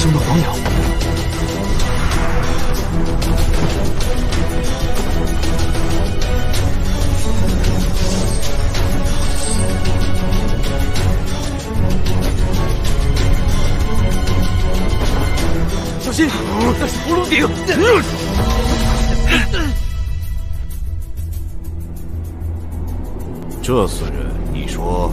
生的黄羊小心那是葫芦顶这死人你说